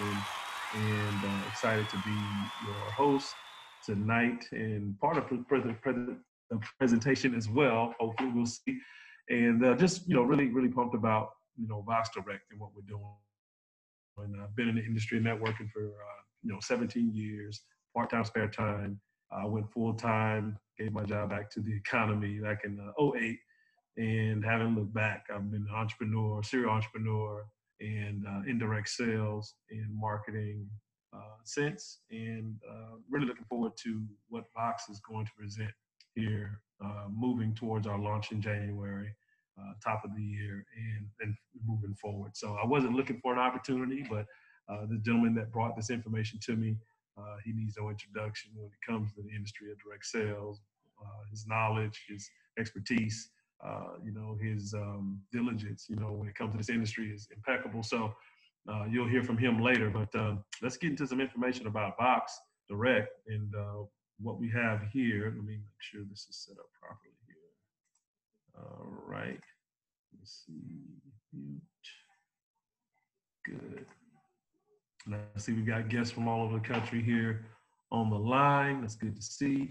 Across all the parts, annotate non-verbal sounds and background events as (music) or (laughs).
Austin, and uh, excited to be your host tonight and part of the presentation as well. Hopefully, we'll see. And uh, just you know, really, really pumped about you know Vox Direct and what we're doing. And I've been in the industry networking for uh, you know 17 years, part time, spare time. I went full time, gave my job back to the economy back in uh, 08 and haven't looked back. I've been an entrepreneur, serial entrepreneur, and uh, indirect sales and marketing uh, since, and uh, really looking forward to what Vox is going to present here, uh, moving towards our launch in January, uh, top of the year, and and moving forward. So I wasn't looking for an opportunity, but uh, the gentleman that brought this information to me, he needs no introduction when it comes to the industry of direct sales. his knowledge, his expertise, uh, you know, his um, diligence, you know, when it comes to this industry is impeccable. So uh, you'll hear from him later. But uh, let's get into some information about Vox Direct and uh, what we have here. Let me make sure this is set up properly here. All right. Let's see. Mute. Good. Now, see, we've got guests from all over the country here on the line. That's good to see.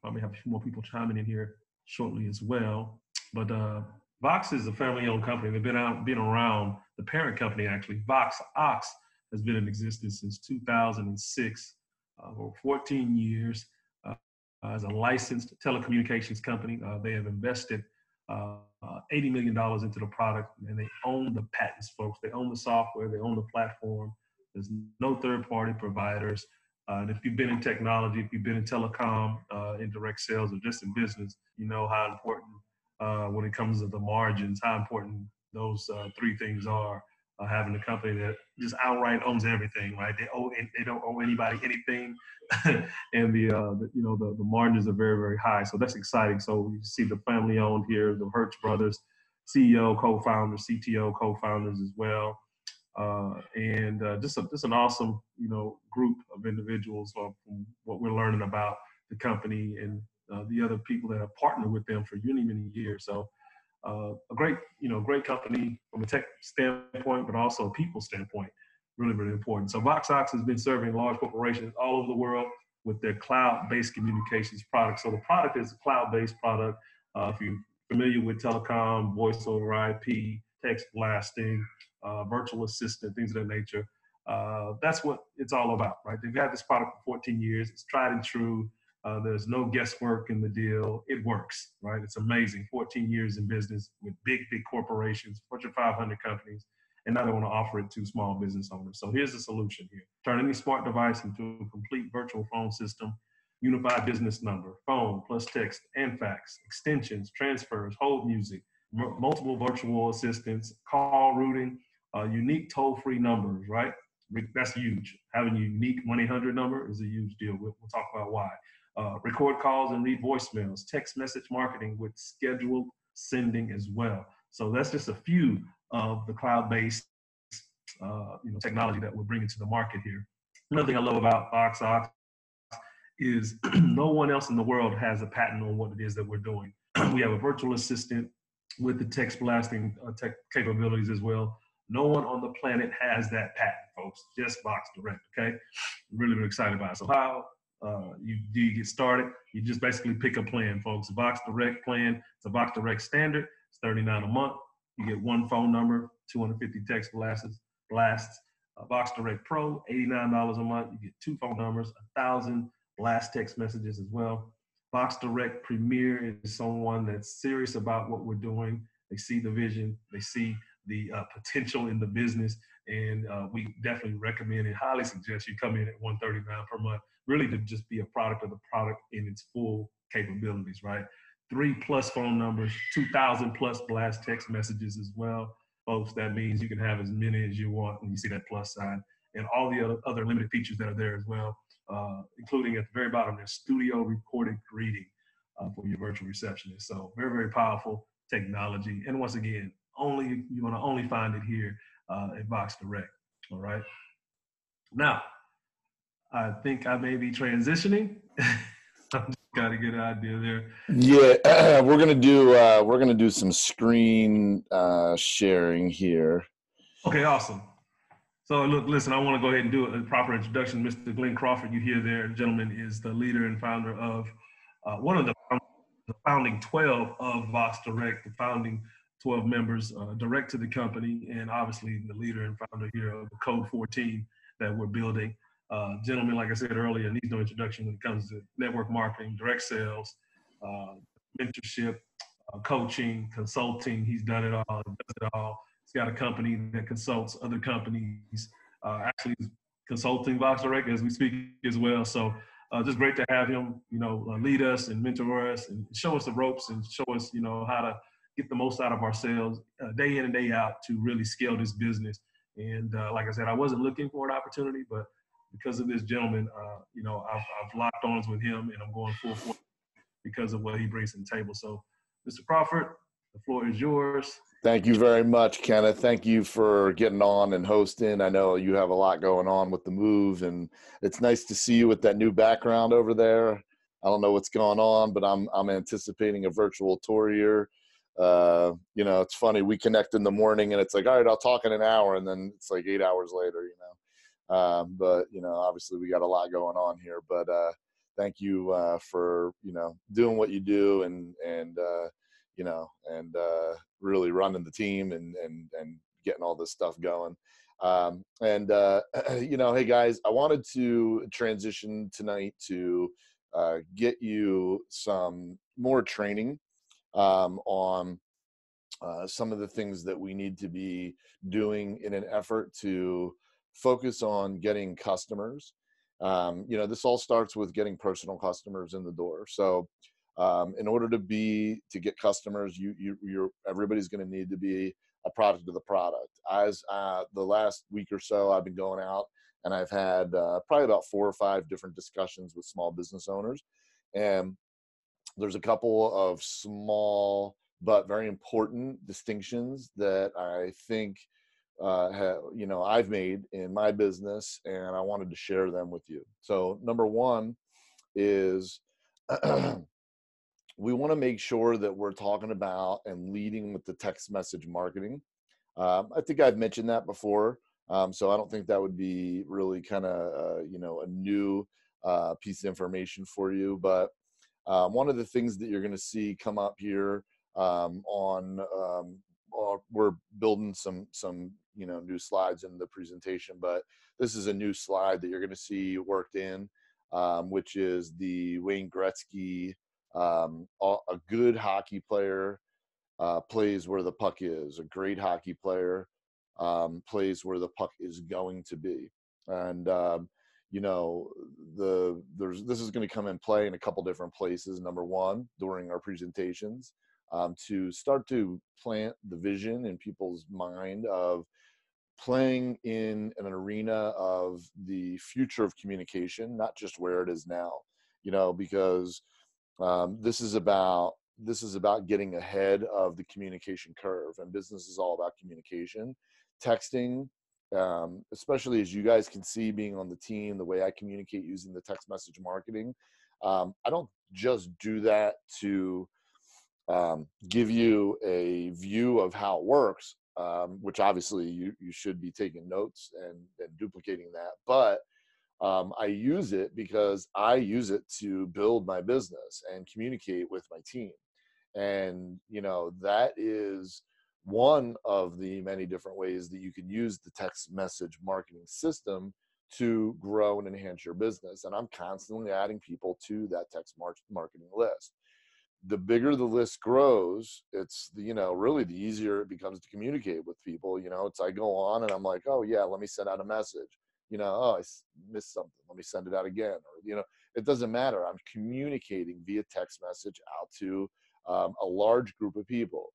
Probably have a few more people chiming in here shortly as well. But uh, Vox is a family-owned company. They've been out, been around. The parent company, actually, Vox Ox, has been in existence since 2006, uh, over 14 years. Uh, as a licensed telecommunications company, uh, they have invested uh, $80 million into the product, and they own the patents, folks. They own the software, they own the platform. There's no third-party providers. Uh, and if you've been in technology, if you've been in telecom, uh, in direct sales, or just in business, you know how important uh, when it comes to the margins, how important those uh, three things are. Uh, having a company that just outright owns everything, right? They owe they don't owe anybody anything, (laughs) and the, uh, the, you know the, the margins are very very high. So that's exciting. So you see the family owned here, the Hertz brothers, CEO, co-founders, CTO, co-founders as well and uh, just a, just an awesome you know group of individuals uh, from what we're learning about the company and uh, the other people that have partnered with them for many many years. So uh, a great you know great company from a tech standpoint, but also a people standpoint, really really important. So VoxOx has been serving large corporations all over the world with their cloud-based communications product. So the product is a cloud-based product. Uh, if you're familiar with telecom, voice over IP, text blasting, uh, virtual assistant, things of that nature. Uh, that's what it's all about, right? They've had this product for 14 years. It's tried and true. Uh, there's no guesswork in the deal. It works, right? It's amazing. 14 years in business with big, big corporations, Fortune 500 companies, and now they want to offer it to small business owners. So here's the solution here. Turn any smart device into a complete virtual phone system, unified business number, phone plus text and fax, extensions, transfers, hold music, multiple virtual assistants, call routing, uh, unique toll-free numbers, right? That's huge. Having a unique 1-800 number is a huge deal. We'll, we'll talk about why. Uh, record calls and read voicemails, text message marketing with scheduled sending as well. So that's just a few of the cloud-based uh, you know, technology that we're bringing to the market here. Another thing I love about VoxOx is (clears throat) no one else in the world has a patent on what it is that we're doing. (clears throat) we have a virtual assistant with the text blasting uh, tech capabilities as well. No one on the planet has that patent, folks. Just Vox Direct. Okay, really, really excited about it. So how uh, you do you get started? You just basically pick a plan, folks. Vox Direct plan. It's a Vox Direct standard. It's 39 a month. You get one phone number, 250 text blasts. Blasts. Uh, Vox Direct Pro, $89 a month. You get two phone numbers, a thousand blast text messages as well. Vox Direct Premier is someone that's serious about what we're doing. They see the vision. They see the uh, potential in the business. And uh, we definitely recommend and highly suggest you come in at 139 per month, really to just be a product of the product in its full capabilities, right? Three plus phone numbers, 2,000 plus blast text messages as well. Folks, that means you can have as many as you want when you see that plus sign and all the other, other limited features that are there as well, uh, including at the very bottom there's studio recorded greeting uh, for your virtual receptionist. So very, very powerful technology. And once again, only you're going to only find it here uh, at Vox Direct. All right. Now, I think I may be transitioning. (laughs) I'm just got to get an idea there. Yeah, (clears throat) we're gonna do uh, we're gonna do some screen uh, sharing here. Okay, awesome. So look, listen, I want to go ahead and do a proper introduction. Mr. Glen Crawford, you hear there, gentleman, is the leader and founder of uh, one of the, the, founding 12 of Vox Direct, the founding 12 members uh, direct to the company, and obviously the leader and founder here of Code 4 Team that we're building. Uh, gentlemen, like I said earlier, needs no introduction when it comes to network marketing, direct sales, uh, mentorship, uh, coaching, consulting. He's done it all, does it all. He's got a company that consults other companies. Uh, actually, consulting Vox Direct as we speak as well. So uh, just great to have him, you know, uh, lead us and mentor us and show us the ropes and show us, you know, how to get the most out of ourselves uh, day in and day out to really scale this business. And uh, like I said, I wasn't looking for an opportunity, but because of this gentleman, uh, you know, I've, I've, locked arms with him and I'm going full force because of what he brings to the table. So, Mr. Crawford, the floor is yours. Thank you very much, Kenneth. Thank you for getting on and hosting. I know you have a lot going on with the move, and it's nice to see you with that new background over there. I don't know what's going on, but I'm I'm anticipating a virtual tour here. Uh, you know, it's funny. We connect in the morning, and it's like, all right, I'll talk in an hour, and then it's like eight hours later. You know, um, but you know, obviously we got a lot going on here. But uh, thank you uh, for you know doing what you do, and and uh, you know, and uh, really running the team and and and getting all this stuff going. Um, and uh, (clears throat) you know, hey guys, I wanted to transition tonight to uh, get you some more training um, on uh, some of the things that we need to be doing in an effort to focus on getting customers. Um, you know, this all starts with getting personal customers in the door. So um, in order to be to get customers you, you you're everybody's going to need to be a product of the product as uh, the last week or so i've been going out and i've had uh, probably about four or five different discussions with small business owners and there's a couple of small but very important distinctions that i think uh, have, you know i've made in my business and i wanted to share them with you so number one is (clears throat) we want to make sure that we're talking about and leading with the text message marketing. Um, I think I've mentioned that before, um, so I don't think that would be really kind of uh, you know a new uh, piece of information for you. But um, one of the things that you're going to see come up here um, on um, we're building some some you know new slides in the presentation, but this is a new slide that you're going to see worked in, um, which is the Wayne Gretzky um, a good hockey player uh, plays where the puck is. A great hockey player um, plays where the puck is going to be. And you know, the there's this is going to come in play in a couple different places. Number one, during our presentations, um, to start to plant the vision in people's mind of playing in an arena of the future of communication, not just where it is now. You know, because um, this is about this is about getting ahead of the communication curve, and business is all about communication. Texting, um, especially as you guys can see, being on the team, the way I communicate using the text message marketing, um, I don't just do that to um, give you a view of how it works, um, which obviously you, you should be taking notes and, and duplicating that. But um, I use it because I use it to build my business and communicate with my team. And, you know, that is one of the many different ways that you can use the text message marketing system to grow and enhance your business. And I'm constantly adding people to that text marketing list. The bigger the list grows, it's the, you know, really the easier it becomes to communicate with people. You know, it's I go on and I'm like, oh yeah, let me send out a message you know, oh, I missed something. Let me send it out again. Or, you know, it doesn't matter. I'm communicating via text message out to um, a large group of people.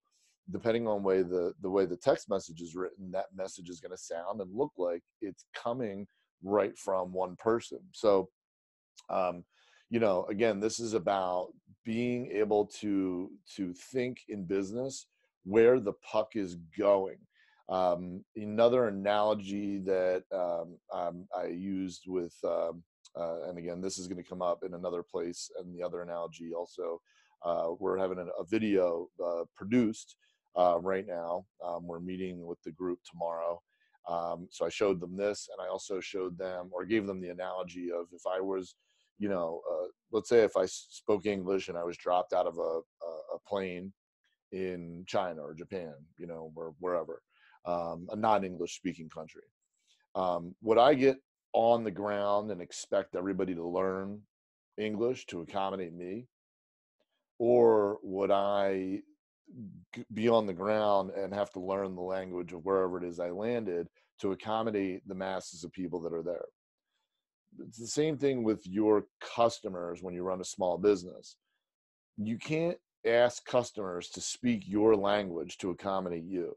Depending on way the, the way the text message is written, that message is going to sound and look like it's coming right from one person. So, um, you know, again, this is about being able to to think in business where the puck is going um, another analogy that um, um, I used with, um, uh, and again, this is going to come up in another place, and the other analogy also, uh, we're having a, a video uh, produced uh, right now. Um, we're meeting with the group tomorrow. Um, so I showed them this, and I also showed them or gave them the analogy of if I was, you know, uh, let's say if I spoke English and I was dropped out of a, a, plane in China or Japan, you know, or wherever, um, a non-English speaking country. Um, would I get on the ground and expect everybody to learn English to accommodate me? Or would I be on the ground and have to learn the language of wherever it is I landed to accommodate the masses of people that are there? It's the same thing with your customers when you run a small business. You can't ask customers to speak your language to accommodate you.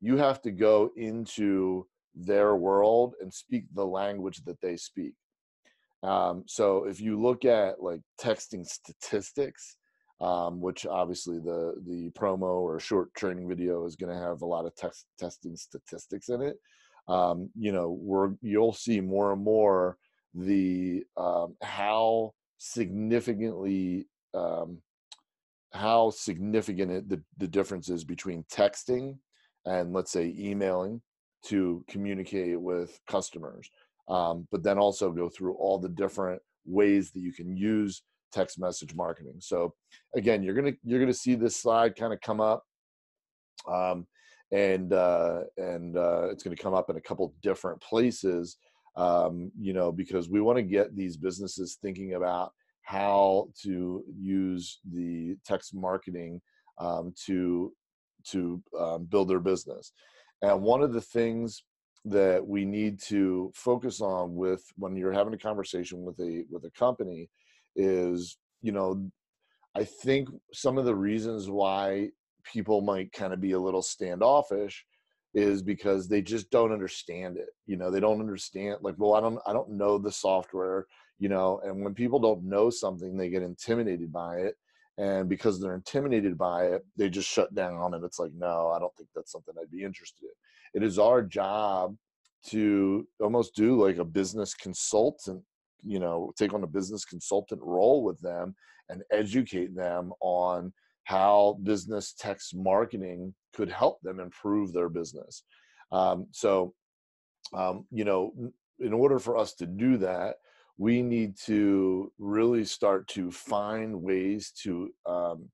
You have to go into their world and speak the language that they speak. Um, so if you look at like texting statistics, um, which obviously the the promo or short training video is going to have a lot of text testing statistics in it. Um, you know, we're you'll see more and more the um, how significantly um, how significant it, the the difference is between texting and let's say emailing to communicate with customers, um, but then also go through all the different ways that you can use text message marketing. So again, you're gonna you're gonna see this slide kind of come up, um, and uh, and uh, it's gonna come up in a couple different places. Um, you know, because we want to get these businesses thinking about how to use the text marketing um, to to um, build their business. And one of the things that we need to focus on with when you're having a conversation with a with a company is, you know, I think some of the reasons why people might kind of be a little standoffish is because they just don't understand it. You know, they don't understand like, well, I don't I don't know the software, you know, and when people don't know something, they get intimidated by it and because they're intimidated by it they just shut down and it's like no i don't think that's something i'd be interested in it is our job to almost do like a business consultant you know take on a business consultant role with them and educate them on how business text marketing could help them improve their business. Um, so um, you know in order for us to do that we need to really start to find ways to um,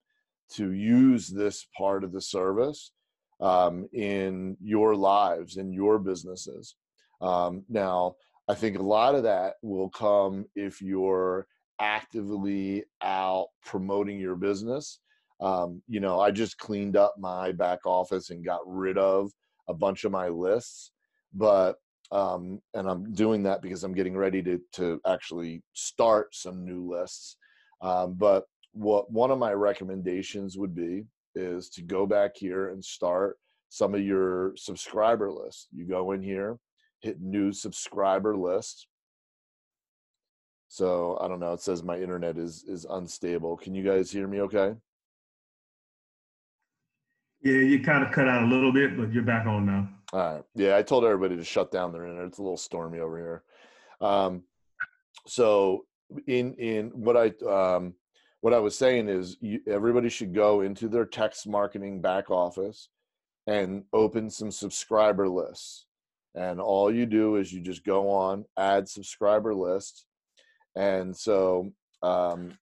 to use this part of the service um, in your lives in your businesses. Um, now i think a lot of that will come if you're actively out promoting your business um, you know i just cleaned up my back office and got rid of a bunch of my lists but um, and I'm doing that because I'm getting ready to to actually start some new lists. Um, but what one of my recommendations would be is to go back here and start some of your subscriber lists. You go in here, hit new subscriber list. So I don't know. It says my internet is is unstable. Can you guys hear me? Okay. Yeah, you kind of cut out a little bit, but you're back on now. All right. Yeah, I told everybody to shut down their internet. It's a little stormy over here. Um, so in in what I um, what I was saying is you, everybody should go into their text marketing back office and open some subscriber lists. And all you do is you just go on add subscriber list. And so um,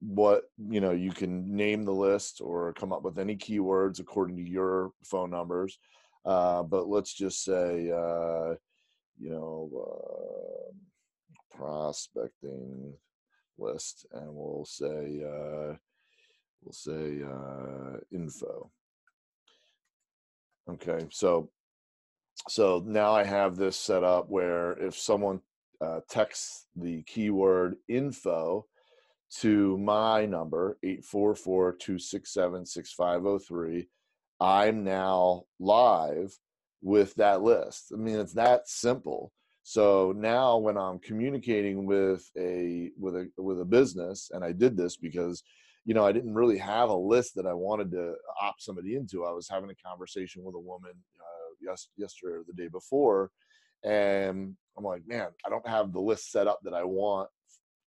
what you know you can name the list or come up with any keywords according to your phone numbers uh, but let's just say, uh, you know, uh, prospecting list, and we'll say, uh, we'll say uh, info. Okay, so so now I have this set up where if someone uh, texts the keyword info to my number 844-267-6503 I'm now live with that list. I mean, it's that simple. So now when I'm communicating with a with a with a business, and I did this because you know I didn't really have a list that I wanted to opt somebody into. I was having a conversation with a woman uh, yes, yesterday or the day before, and I'm like, man, I don't have the list set up that I want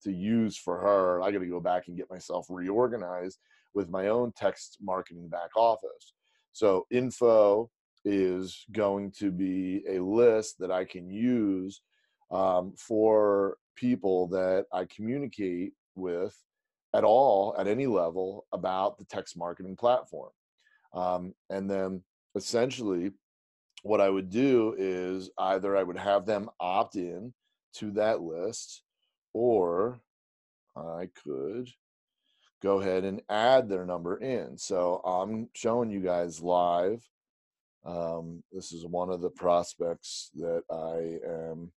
to use for her. I got to go back and get myself reorganized with my own text marketing back office. So info is going to be a list that I can use um, for people that I communicate with at all at any level about the text marketing platform. Um, and then essentially, what I would do is either I would have them opt in to that list, or I could go ahead and add their number in. So I'm showing you guys live. Um, this is one of the prospects that I am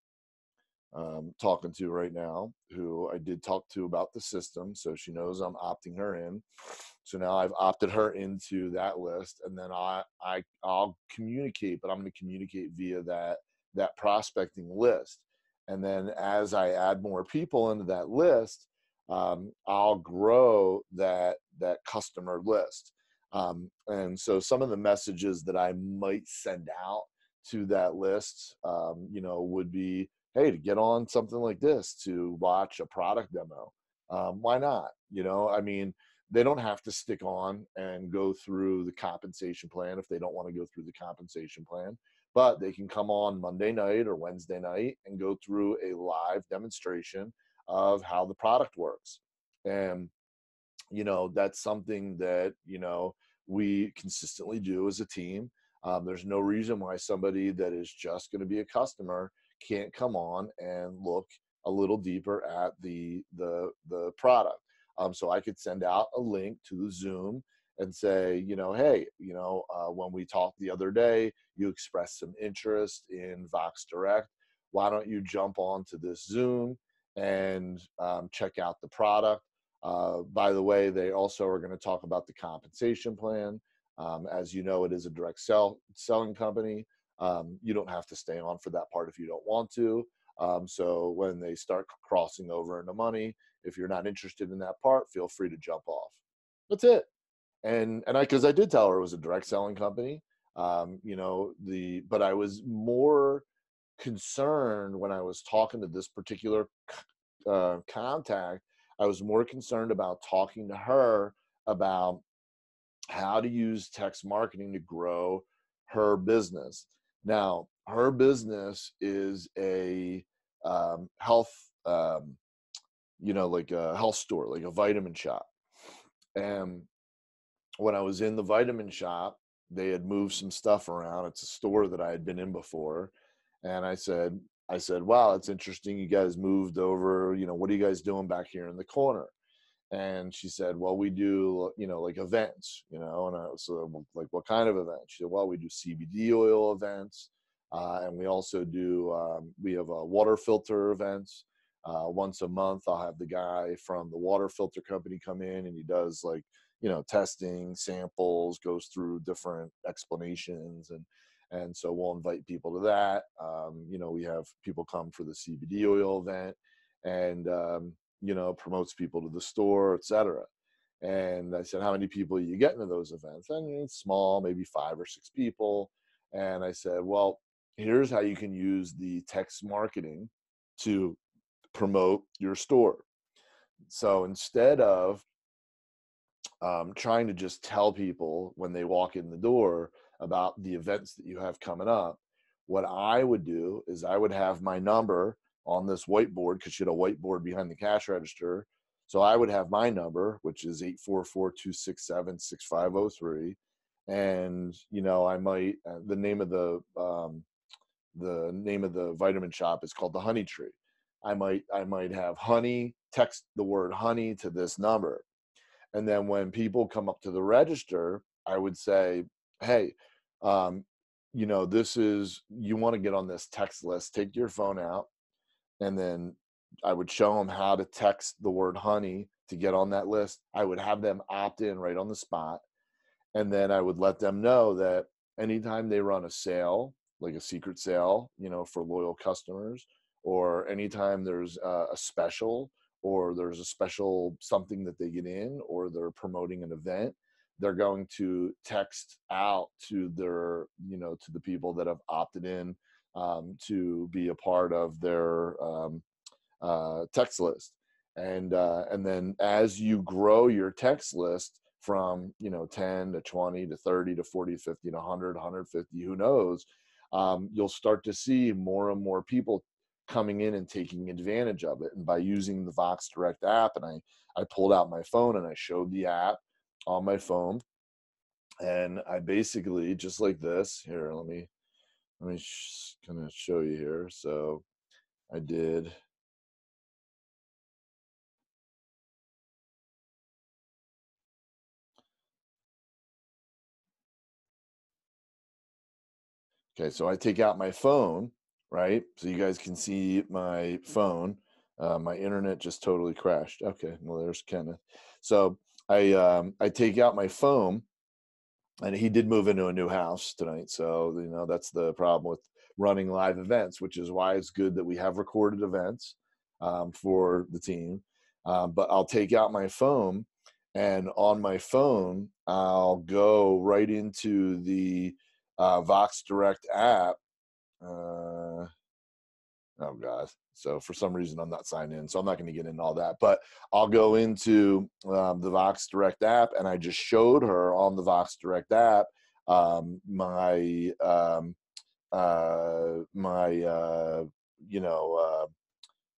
um, talking to right now, who I did talk to about the system. So she knows I'm opting her in. So now I've opted her into that list, and then I, I I'll communicate, but I'm going to communicate via that that prospecting list. And then as I add more people into that list, um, I'll grow that that customer list. Um, and so some of the messages that I might send out to that list, um, you know, would be, hey, to get on something like this, to watch a product demo. Um, why not? You know, I mean, they don't have to stick on and go through the compensation plan if they don't want to go through the compensation plan but they can come on Monday night or Wednesday night and go through a live demonstration of how the product works. And, you know, that's something that, you know, we consistently do as a team. Um, there's no reason why somebody that is just going to be a customer can't come on and look a little deeper at the the the product. Um, so I could send out a link to the Zoom and say, you know, hey, you know, uh, when we talked the other day, you expressed some interest in Vox Direct. Why don't you jump on to this Zoom and um, check out the product? Uh, by the way, they also are going to talk about the compensation plan. Um, as you know, it is a direct sell selling company. Um, you don't have to stay on for that part if you don't want to. Um, so when they start crossing over into money, if you're not interested in that part, feel free to jump off. That's it and and I because I did tell her it was a direct selling company. Um, you know the but I was more concerned when I was talking to this particular uh, contact. I was more concerned about talking to her about how to use text marketing to grow her business. Now, her business is a um, health, um, you know, like a health store, like a vitamin shop. And when I was in the vitamin shop, they had moved some stuff around. It's a store that I had been in before. And I said, I said, wow, it's interesting. You guys moved over. You know, what are you guys doing back here in the corner? And she said, well, we do, you know, like events, you know, and I was like, what kind of events? She said, well, we do CBD oil events. Uh, and we also do, um, we have a water filter events. Uh, once a month, I'll have the guy from the water filter company come in and he does like you know testing samples goes through different explanations and and so we'll invite people to that. Um, you know we have people come for the cbd oil event and um, you know promotes people to the store etc and i said how many people you get into those events? And it's small maybe five or six people. And i said well here's how you can use the text marketing to promote your store so instead of um, trying to just tell people when they walk in the door about the events that you have coming up. What I would do is I would have my number on this whiteboard because you had a whiteboard behind the cash register. So I would have my number, which is 844-267-6503. And, you know, I might, uh, the name of the, um, the name of the vitamin shop is called the honey tree. I might, I might have honey, text the word honey to this number and then when people come up to the register, I would say, hey, um, you know, this is, you want to get on this text list, take your phone out. And then I would show them how to text the word honey to get on that list. I would have them opt in right on the spot. And then I would let them know that anytime they run a sale, like a secret sale, you know, for loyal customers, or anytime there's a, a special or there's a special something that they get in or they're promoting an event they're going to text out to their you know to the people that have opted in um, to be a part of their um, uh, text list. And uh, and then as you grow your text list from you know 10 to 20 to 30 to 40 50 to 100 150 who knows um, you'll start to see more and more people coming in and taking advantage of it. And by using the vox direct app and i i pulled out my phone and i showed the app on my phone and i basically just like this here let me let me kind of show you here. So i did Okay, so I take out my phone, right? So you guys can see my phone. Uh, my internet just totally crashed. Okay, well there's Kenneth. So I um, I take out my phone, and he did move into a new house tonight. So you know that's the problem with running live events, which is why it's good that we have recorded events um, for the team. Um, but I'll take out my phone, and on my phone I'll go right into the uh, Vox Direct app. Uh, oh God. So for some reason I'm not signed in, so I'm not going to get into all that. But I'll go into um, the Vox Direct app, and I just showed her on the Vox Direct app um, my um, uh, my uh, you know uh,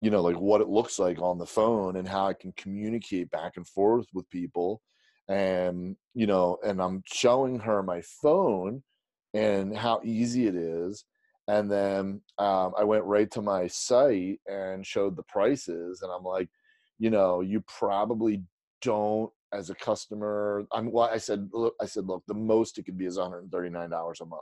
you know like what it looks like on the phone and how I can communicate back and forth with people, and you know, and I'm showing her my phone and how easy it is. And then um, I went right to my site and showed the prices, and I'm like, you know, you probably don't as a customer. I'm well, I said, look, I said, look, the most it could be is 139 dollars a month,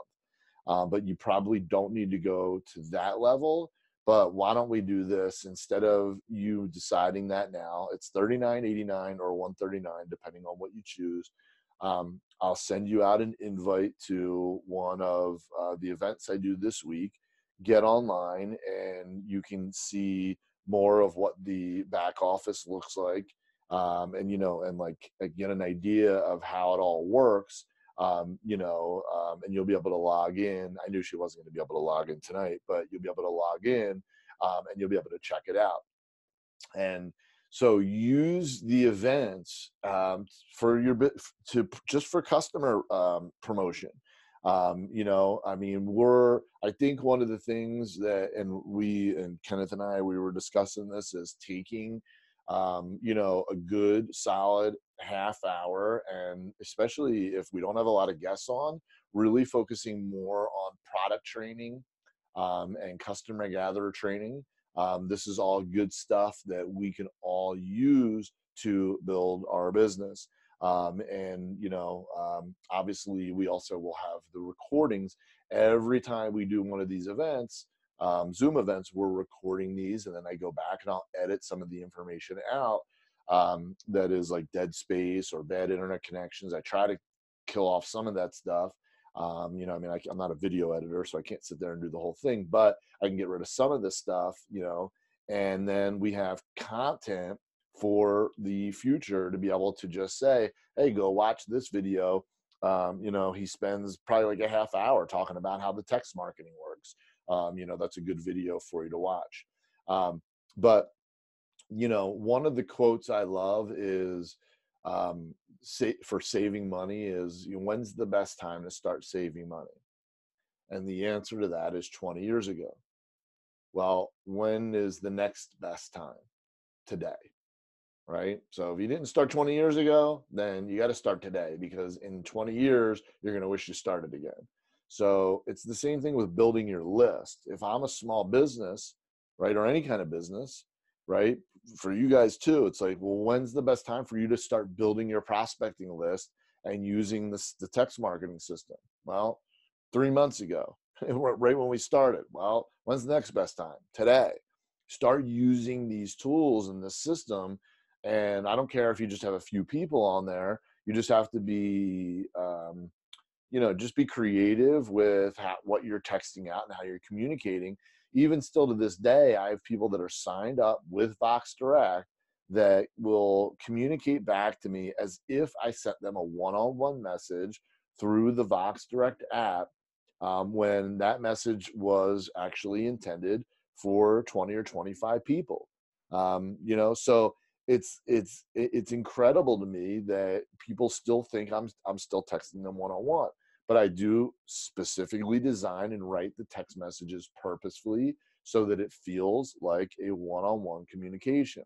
um, but you probably don't need to go to that level. But why don't we do this instead of you deciding that now? It's 39.89 or 139, depending on what you choose um, I'll send you out an invite to one of uh, the events I do this week. Get online and you can see more of what the back office looks like. Um, and, you know, and like get an idea of how it all works. Um, you know, um, and you'll be able to log in. I knew she wasn't going to be able to log in tonight, but you'll be able to log in um, and you'll be able to check it out. And so use the events um, for your to just for customer um, promotion. Um, you know, I mean, we're I think one of the things that and we and Kenneth and I we were discussing this is taking um, you know a good solid half hour and especially if we don't have a lot of guests on, really focusing more on product training um, and customer gatherer training um, this is all good stuff that we can all use to build our business. Um, and you know, um, obviously, we also will have the recordings every time we do one of these events. Um, Zoom events, we're recording these, and then I go back and I'll edit some of the information out um, that is like dead space or bad internet connections. I try to kill off some of that stuff um, you know, I mean, I, am not a video editor, so I can't sit there and do the whole thing, but I can get rid of some of this stuff, you know, and then we have content for the future to be able to just say, hey, go watch this video. Um, you know, he spends probably like a half hour talking about how the text marketing works. Um, you know, that's a good video for you to watch. Um, but, you know, one of the quotes I love is, um, say, for saving money is you know, when's the best time to start saving money? And the answer to that is 20 years ago. Well, when is the next best time? Today, right? So if you didn't start 20 years ago, then you got to start today because in 20 years, you're going to wish you started again. So it's the same thing with building your list. If I'm a small business, right, or any kind of business, right? For you guys too, it's like, well, when's the best time for you to start building your prospecting list and using this, the text marketing system? Well, three months ago, (laughs) right when we started. Well, when's the next best time? Today. Start using these tools in this system. And I don't care if you just have a few people on there, you just have to be, um, you know, just be creative with how, what you're texting out and how you're communicating even still to this day, I have people that are signed up with Vox Direct that will communicate back to me as if I sent them a one on one message through the Vox Direct app um, when that message was actually intended for 20 or 25 people. Um, you know, so it's it's it's incredible to me that people still think I'm I'm still texting them one on one. But I do specifically design and write the text messages purposefully so that it feels like a one on one communication.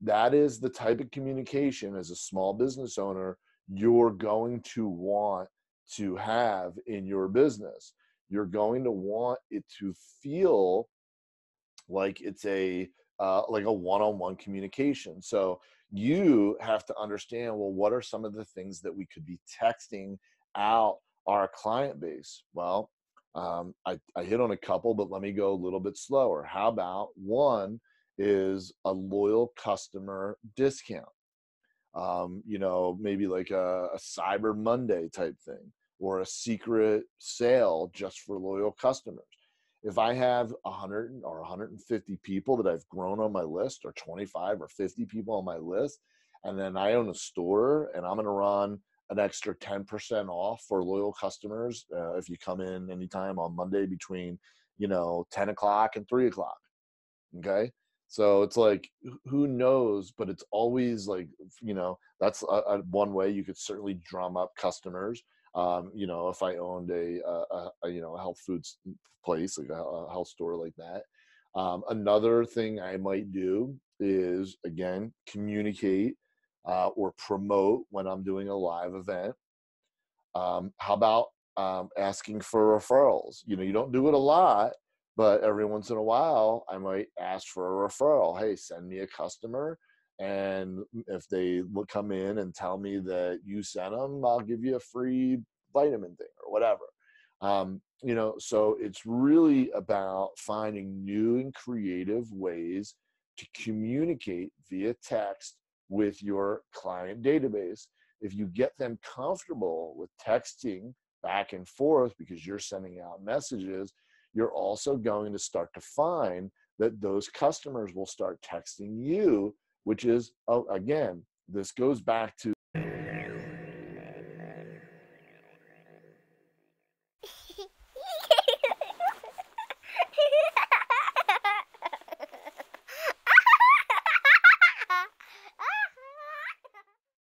That is the type of communication as a small business owner you're going to want to have in your business. You're going to want it to feel like it's a uh, like a one-on-one communication. So you have to understand well, what are some of the things that we could be texting out our client base? Well, um, I, I hit on a couple, but let me go a little bit slower. How about one is a loyal customer discount? Um, you know, maybe like a, a Cyber Monday type thing or a secret sale just for loyal customers. If I have 100 or 150 people that I've grown on my list, or 25 or 50 people on my list, and then I own a store and I'm going to run an extra 10% off for loyal customers uh, if you come in anytime on Monday between, you know, 10 o'clock and 3 o'clock. Okay. So it's like, who knows? But it's always like, you know, that's a, a one way you could certainly drum up customers. Um, you know, if I owned a, a, a, you know a health foods place like a, health store like that. Um, another thing I might do is again communicate uh, or promote when I'm doing a live event. Um, how about um, asking for referrals? You know, you don't do it a lot, but every once in a while, I might ask for a referral. Hey, send me a customer and if they will come in and tell me that you sent them, I'll give you a free vitamin thing or whatever. Um, you know, so it's really about finding new and creative ways to communicate via text with your client database. If you get them comfortable with texting back and forth because you're sending out messages, you're also going to start to find that those customers will start texting you which is, oh, again, this goes back to